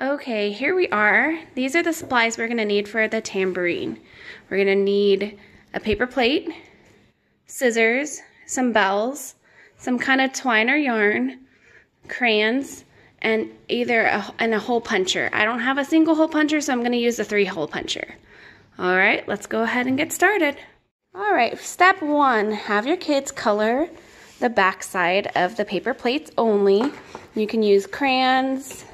Okay, here we are. These are the supplies we're gonna need for the tambourine. We're gonna need a paper plate, scissors, some bells, some kind of twine or yarn, crayons, and either a, and a hole puncher. I don't have a single hole puncher, so I'm gonna use a three hole puncher. All right, let's go ahead and get started. All right, step one, have your kids color the back side of the paper plates only. You can use crayons,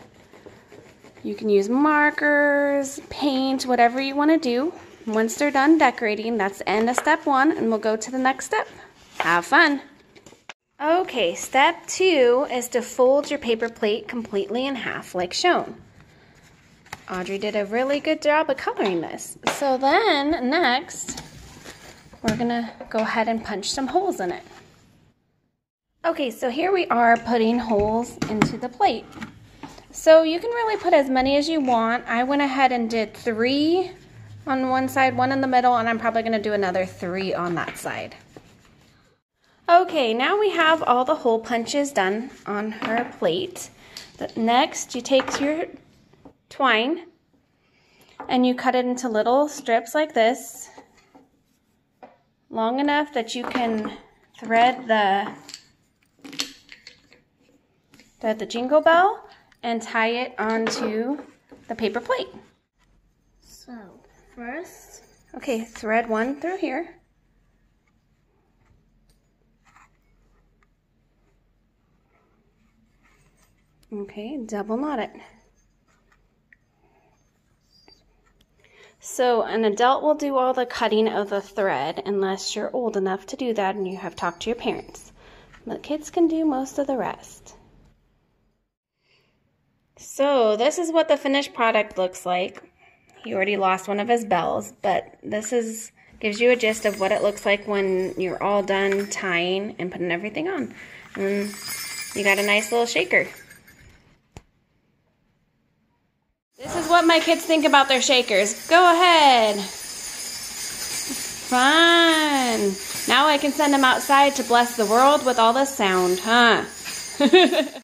you can use markers, paint, whatever you want to do. Once they're done decorating, that's the end of step one, and we'll go to the next step. Have fun! Okay, step two is to fold your paper plate completely in half like shown. Audrey did a really good job of coloring this. So then, next, we're gonna go ahead and punch some holes in it. Okay, so here we are putting holes into the plate. So you can really put as many as you want. I went ahead and did three on one side, one in the middle, and I'm probably gonna do another three on that side. Okay, now we have all the hole punches done on her plate. Next, you take your twine and you cut it into little strips like this, long enough that you can thread the thread the jingle bell and tie it onto the paper plate. So first, okay, thread one through here. Okay, double knot it. So an adult will do all the cutting of the thread unless you're old enough to do that and you have talked to your parents. But kids can do most of the rest. So this is what the finished product looks like. He already lost one of his bells, but this is gives you a gist of what it looks like when you're all done tying and putting everything on. And you got a nice little shaker. This is what my kids think about their shakers. Go ahead. Fun. Now I can send them outside to bless the world with all this sound, huh?